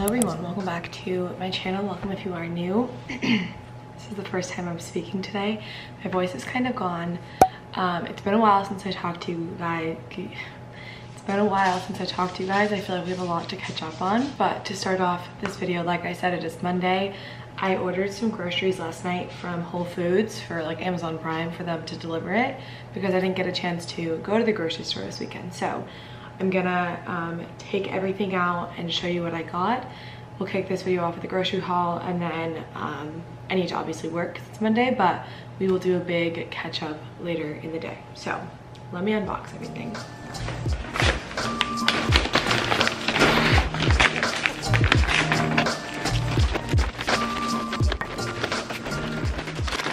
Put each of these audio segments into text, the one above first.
Hello everyone, welcome back to my channel. Welcome if you are new. this is the first time I'm speaking today. My voice is kind of gone. Um, it's been a while since I talked to you guys. It's been a while since I talked to you guys. I feel like we have a lot to catch up on. But to start off this video, like I said, it is Monday. I ordered some groceries last night from Whole Foods for like Amazon Prime for them to deliver it because I didn't get a chance to go to the grocery store this weekend. So I'm gonna um, take everything out and show you what I got. We'll kick this video off with the grocery haul and then um, I need to obviously work because it's Monday, but we will do a big catch up later in the day. So let me unbox everything.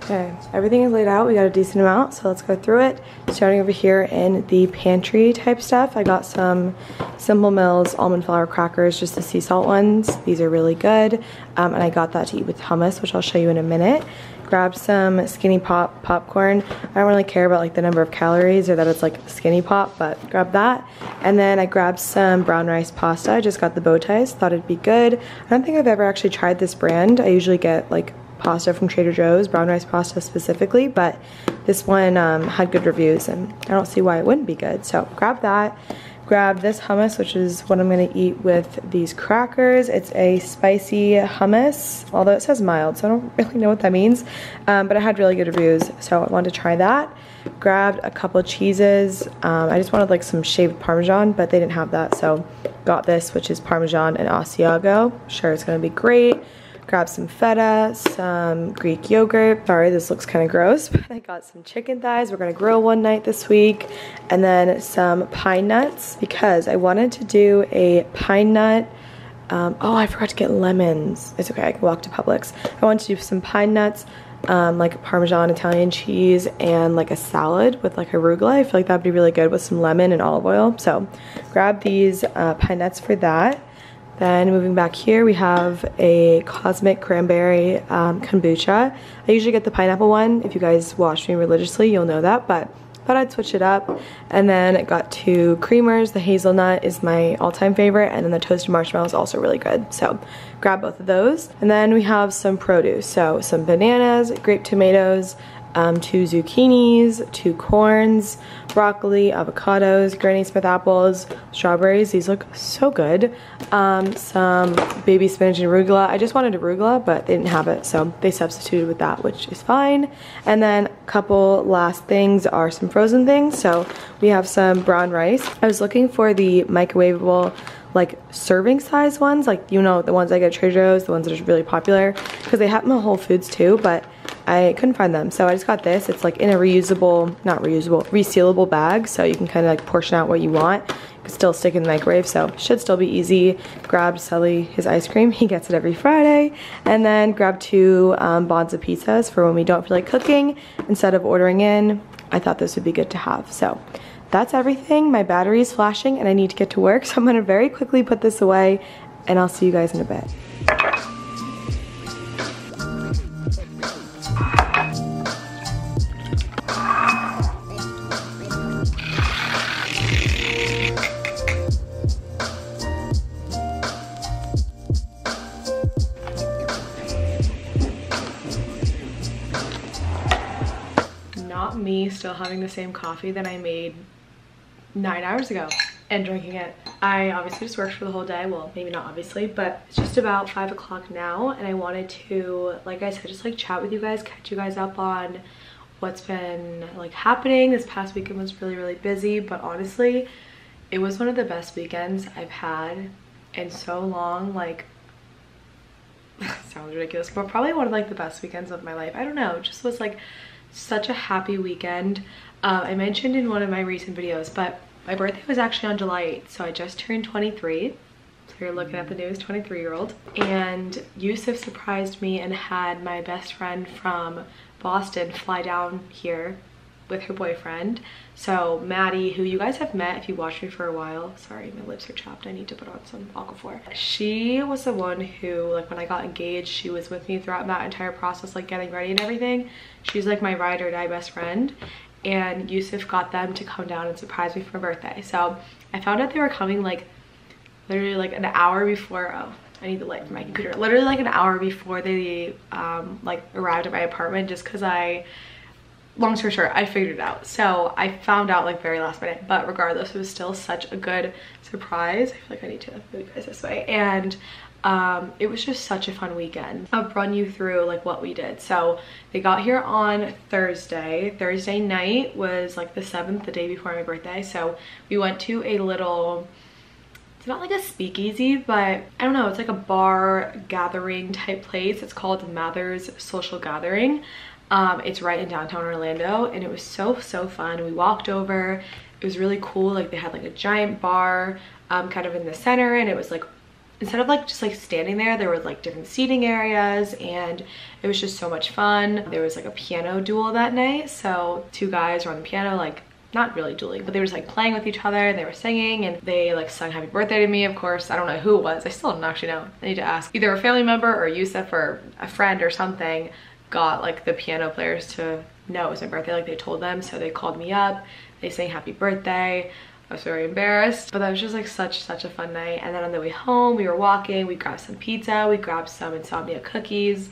Okay, everything is laid out. We got a decent amount, so let's go through it. Starting over here in the pantry type stuff, I got some Simple Mills almond flour crackers, just the sea salt ones. These are really good, um, and I got that to eat with hummus, which I'll show you in a minute. Grabbed some Skinny Pop popcorn. I don't really care about like the number of calories or that it's like Skinny Pop, but grab that. And then I grabbed some brown rice pasta. I just got the bow ties, thought it'd be good. I don't think I've ever actually tried this brand. I usually get like pasta from Trader Joe's, brown rice pasta specifically, but this one um, had good reviews and I don't see why it wouldn't be good. So grab that. Grab this hummus, which is what I'm gonna eat with these crackers. It's a spicy hummus, although it says mild, so I don't really know what that means, um, but it had really good reviews, so I wanted to try that. Grabbed a couple cheeses. Um, I just wanted like some shaved Parmesan, but they didn't have that, so got this, which is Parmesan and Asiago. Sure, it's gonna be great grab some feta, some Greek yogurt. Sorry, this looks kind of gross, but I got some chicken thighs. We're gonna grill one night this week. And then some pine nuts because I wanted to do a pine nut um, oh, I forgot to get lemons. It's okay, I can walk to Publix. I want to do some pine nuts, um, like Parmesan Italian cheese, and like a salad with like arugula. I feel like that'd be really good with some lemon and olive oil. So grab these uh, pine nuts for that. Then moving back here, we have a Cosmic Cranberry um, Kombucha. I usually get the pineapple one. If you guys watch me religiously, you'll know that, but thought I'd switch it up. And then it got two creamers. The hazelnut is my all-time favorite, and then the toasted marshmallow is also really good. So grab both of those. And then we have some produce. So some bananas, grape tomatoes, um, two zucchinis, two corns, broccoli, avocados, Granny Smith apples, strawberries. These look so good. Um, some baby spinach and arugula. I just wanted arugula, but they didn't have it, so they substituted with that, which is fine. And then a couple last things are some frozen things. So we have some brown rice. I was looking for the microwavable like serving size ones, like you know the ones I get Trader Joe's, the ones that are really popular, because they have them at Whole Foods too, but I couldn't find them. So I just got this. It's like in a reusable, not reusable, resealable bag. So you can kind of like portion out what you want. You can still stick in the microwave. So should still be easy. Grabbed Sully his ice cream. He gets it every Friday. And then grab two um, Banza pizzas for when we don't feel like cooking. Instead of ordering in, I thought this would be good to have. So that's everything. My battery is flashing and I need to get to work. So I'm gonna very quickly put this away and I'll see you guys in a bit. Not me still having the same coffee that I made nine hours ago and drinking it. I obviously just worked for the whole day. Well, maybe not obviously, but it's just about five o'clock now and I wanted to, like I said, just like chat with you guys, catch you guys up on what's been like happening. This past weekend was really, really busy, but honestly, it was one of the best weekends I've had in so long. Like, sounds ridiculous, but probably one of like the best weekends of my life. I don't know, it just was like such a happy weekend. Uh, I mentioned in one of my recent videos, but my birthday was actually on July 8th, so I just turned 23. So you're looking at the newest 23 year old. And Yusuf surprised me and had my best friend from Boston fly down here with her boyfriend. So Maddie, who you guys have met if you watched me for a while, sorry, my lips are chapped. I need to put on some Aquaphor. She was the one who, like when I got engaged, she was with me throughout that entire process, like getting ready and everything. She's like my ride or die best friend. And Yusuf got them to come down and surprise me for my birthday. So I found out they were coming like literally like an hour before, oh, I need the light for my computer. Literally like an hour before they um, like arrived at my apartment just because I, long story short, I figured it out. So I found out like very last minute, but regardless, it was still such a good surprise. I feel like I need to move you guys this way. And um, it was just such a fun weekend. I'll run you through like what we did. So they got here on Thursday. Thursday night was like the 7th, the day before my birthday. So we went to a little it's not like a speakeasy, but I don't know, it's like a bar gathering type place. It's called Mather's Social Gathering. Um, it's right in downtown Orlando and it was so, so fun. We walked over, it was really cool. Like they had like a giant bar um, kind of in the center and it was like instead of like just like standing there there were like different seating areas and it was just so much fun there was like a piano duel that night so two guys were on the piano like not really dueling, but they were just like playing with each other and they were singing and they like sung happy birthday to me, of course. I don't know who it was. I still don't actually know. I need to ask either a family member or Yusuf or a friend or something got like the piano players to know it was my birthday like they told them. So they called me up, they sang happy birthday. I was very embarrassed, but that was just like such, such a fun night. And then on the way home, we were walking, we grabbed some pizza, we grabbed some insomnia cookies,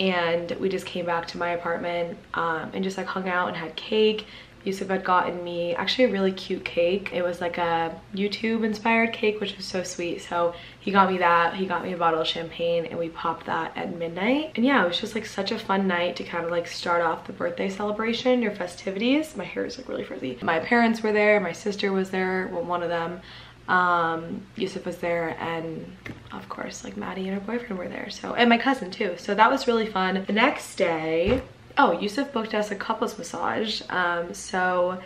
and we just came back to my apartment um, and just like hung out and had cake Yusuf had gotten me actually a really cute cake. It was like a YouTube inspired cake, which was so sweet. So he got me that. He got me a bottle of champagne and we popped that at midnight. And yeah, it was just like such a fun night to kind of like start off the birthday celebration, your festivities. My hair is like really frizzy. My parents were there. My sister was there. Well, one of them um yusuf was there and of course like maddie and her boyfriend were there so and my cousin too so that was really fun the next day oh Yusuf booked us a couples massage um, so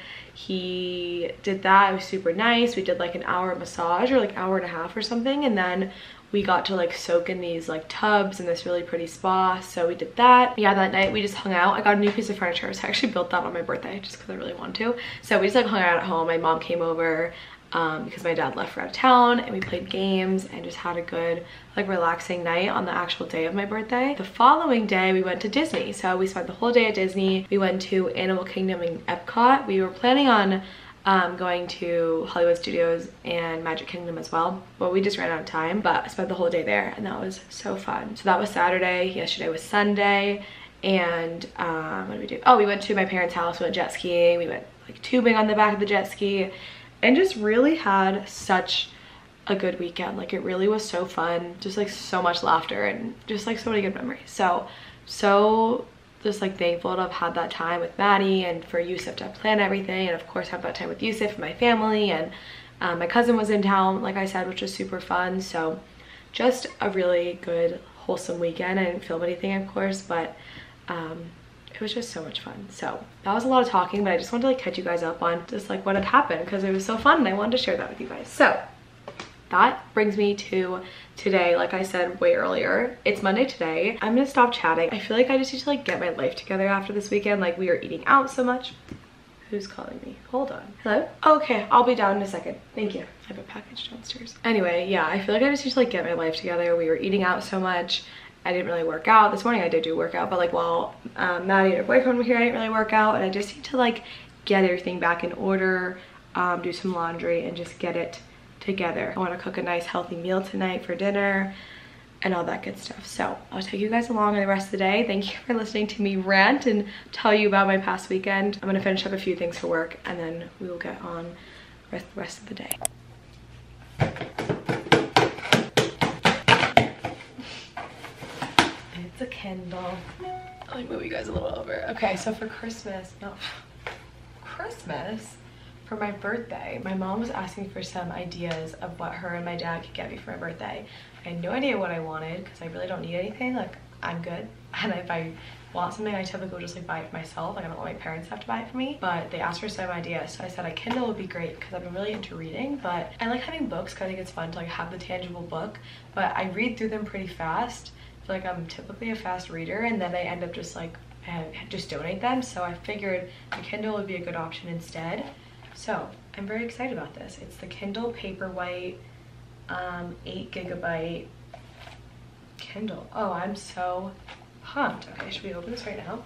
he did that. It was super nice. We did like an hour massage or like hour and a half or something and then we got to like soak in these like tubs in this really pretty spa so we did that. Yeah that night we just hung out. I got a new piece of furniture. So i actually built that on my birthday just because i really wanted to. So we just like hung out at home. My mom came over um, because my dad left for out of town and we played games and just had a good like relaxing night on the actual day of my birthday. The following day we went to Disney. So we spent the whole day at Disney. We went to Animal Kingdom in Epcot. We were planning on um, going to Hollywood Studios and Magic Kingdom as well. But we just ran out of time, but I spent the whole day there and that was so fun. So that was Saturday, yesterday was Sunday, and um, what did we do? Oh, we went to my parents' house, we went jet skiing, we went like tubing on the back of the jet ski, and just really had such a good weekend. Like it really was so fun. Just like so much laughter and just like so many good memories. So, so just like thankful to have had that time with Maddie and for Yusuf to plan everything and of course have that time with Yusuf and my family and um, my cousin was in town like I said which was super fun so just a really good wholesome weekend I didn't film anything of course but um, it was just so much fun. So that was a lot of talking but I just wanted to like catch you guys up on just like what had happened because it was so fun and I wanted to share that with you guys. So that brings me to today like i said way earlier it's monday today. I'm gonna stop chatting. I feel like i just need to like get my life together after this weekend like we are eating out so much. Who's calling me? Hold on. Hello? Okay i'll be down in a second. Thank you. I have a package downstairs. Anyway yeah i feel like i just need to like get my life together. We were eating out so much I didn't really work out. This morning I did do a workout, but like while um, Maddie and her boyfriend were here, I didn't really work out. And I just need to like get everything back in order, um, do some laundry and just get it together. I want to cook a nice healthy meal tonight for dinner and all that good stuff. So I'll take you guys along on the rest of the day. Thank you for listening to me rant and tell you about my past weekend. I'm gonna finish up a few things for work and then we will get on with the rest of the day. A Kindle. Let me move you guys a little over. Okay, so for Christmas, no, Christmas, for my birthday, my mom was asking for some ideas of what her and my dad could get me for my birthday. I had no idea what I wanted because I really don't need anything. Like, I'm good. And if I want something, I typically just like buy it for myself. Like, I don't want my parents to have to buy it for me. But they asked for some ideas. So I said a Kindle would be great because I've been really into reading. But I like having books because I think it's fun to like have the tangible book. But I read through them pretty fast. I feel like I'm typically a fast reader and then I end up just like just donate them. So I figured the Kindle would be a good option instead. So I'm very excited about this. It's the Kindle Paperwhite um, 8 gigabyte Kindle. Oh, I'm so pumped. Okay, should we open this right now?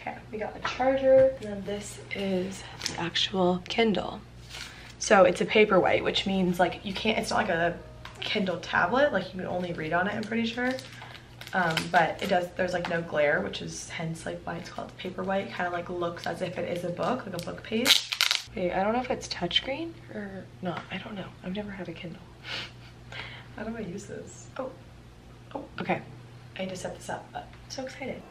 Okay, we got the charger, and then this is the actual Kindle. So it's a Paperwhite, which means like you can't, it's not like a Kindle tablet. Like you can only read on it, I'm pretty sure. Um, but it does, there's like no glare, which is hence like why it's called Paperwhite. Kind of like looks as if it is a book, like a book page. Okay, I don't know if it's touchscreen or not. I don't know. I've never had a Kindle. How do I use this? Oh, oh, okay. I need to set this up, but I'm so excited.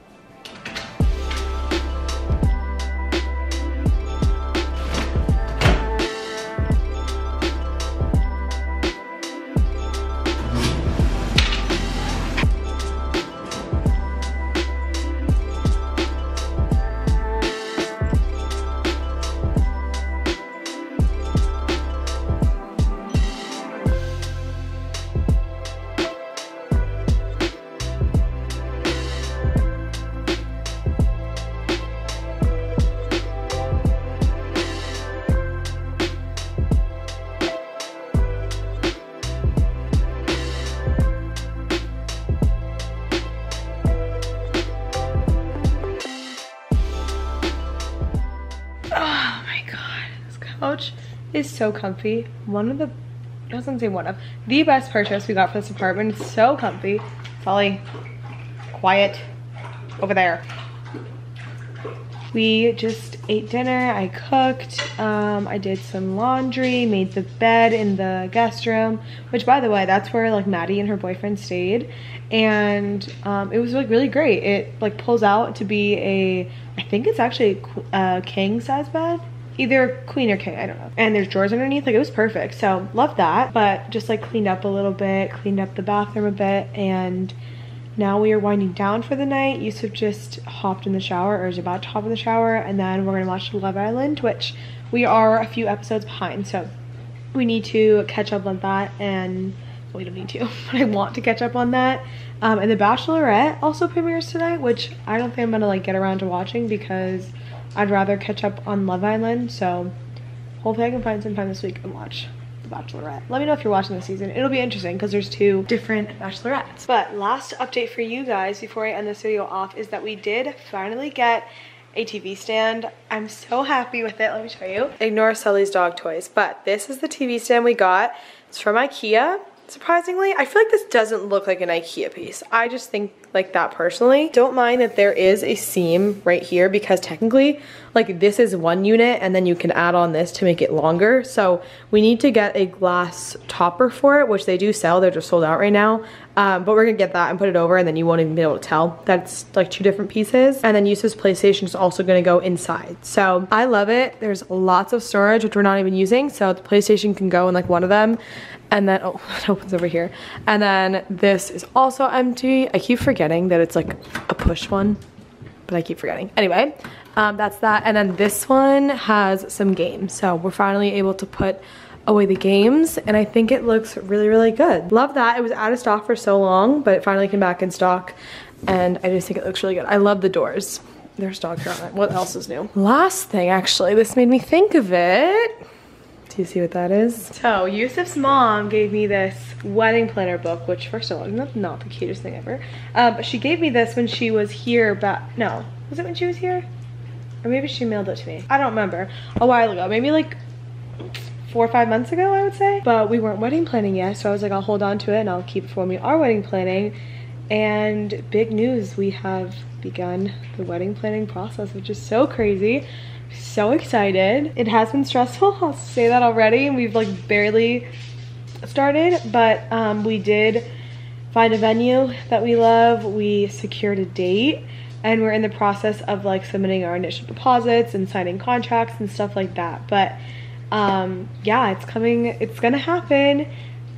Is so comfy. One of the, I wasn't say one of, the best purchase we got for this apartment. It's so comfy. Sully, quiet over there. We just ate dinner, I cooked, um, I did some laundry, made the bed in the guest room, which by the way, that's where like Maddie and her boyfriend stayed. And um, it was like really great. It like pulls out to be a, I think it's actually a, a king size bed either queen or king, I don't know. And there's drawers underneath, like it was perfect. So love that, but just like cleaned up a little bit, cleaned up the bathroom a bit, and now we are winding down for the night. Yusuf just hopped in the shower or is about to hop in the shower, and then we're gonna watch Love Island, which we are a few episodes behind. So we need to catch up on that and we don't need to, but I want to catch up on that. Um, and The Bachelorette also premieres tonight, which I don't think I'm gonna like get around to watching because I'd rather catch up on Love Island, so hopefully I can find some time this week and watch The Bachelorette. Let me know if you're watching this season. It'll be interesting because there's two different Bachelorettes. But last update for you guys before I end this video off is that we did finally get a TV stand. I'm so happy with it. Let me show you. Ignore Sully's dog toys, but this is the TV stand we got. It's from Ikea surprisingly. I feel like this doesn't look like an Ikea piece. I just think like that personally. Don't mind that there is a seam right here because technically like this is one unit and then you can add on this to make it longer. So we need to get a glass topper for it, which they do sell. They're just sold out right now. Um, but we're gonna get that and put it over and then you won't even be able to tell that's like two different pieces. And then Yusuf's PlayStation is also gonna go inside. So I love it. There's lots of storage, which we're not even using. So the PlayStation can go in like one of them. And then, oh, it opens over here. And then this is also empty. I keep forgetting that it's like a push one, but I keep forgetting. Anyway, um, that's that. And then this one has some games. So we're finally able to put away the games and I think it looks really, really good. Love that. It was out of stock for so long, but it finally came back in stock and I just think it looks really good. I love the doors. There's dog hair on it. What else is new? Last thing, actually, this made me think of it. Do you see what that is? So Yusuf's mom gave me this wedding planner book, which first of all, not, not the cutest thing ever. Um, but she gave me this when she was here back, no, was it when she was here? Or maybe she mailed it to me. I don't remember. A while ago, maybe like four or five months ago, I would say. But we weren't wedding planning yet, so I was like, I'll hold on to it and I'll keep it for when we are wedding planning. And big news, we have begun the wedding planning process, which is so crazy so excited. It has been stressful, I'll say that already. We've like barely started, but um, we did find a venue that we love. We secured a date and we're in the process of like submitting our initial deposits and signing contracts and stuff like that. But um, yeah, it's coming, it's gonna happen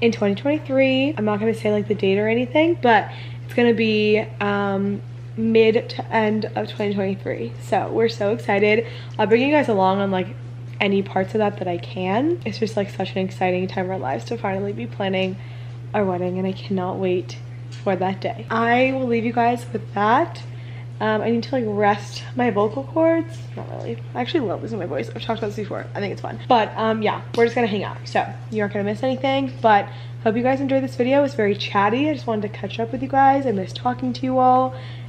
in 2023. I'm not gonna say like the date or anything, but it's gonna be um, mid to end of 2023 so we're so excited i'll bring you guys along on like any parts of that that i can it's just like such an exciting time of our lives to finally be planning our wedding and i cannot wait for that day i will leave you guys with that um, I need to like rest my vocal cords. Not really. I actually love losing my voice. I've talked about this before. I think it's fun. But um, yeah, we're just gonna hang out. So you aren't gonna miss anything. But hope you guys enjoyed this video. It was very chatty. I just wanted to catch up with you guys. I miss talking to you all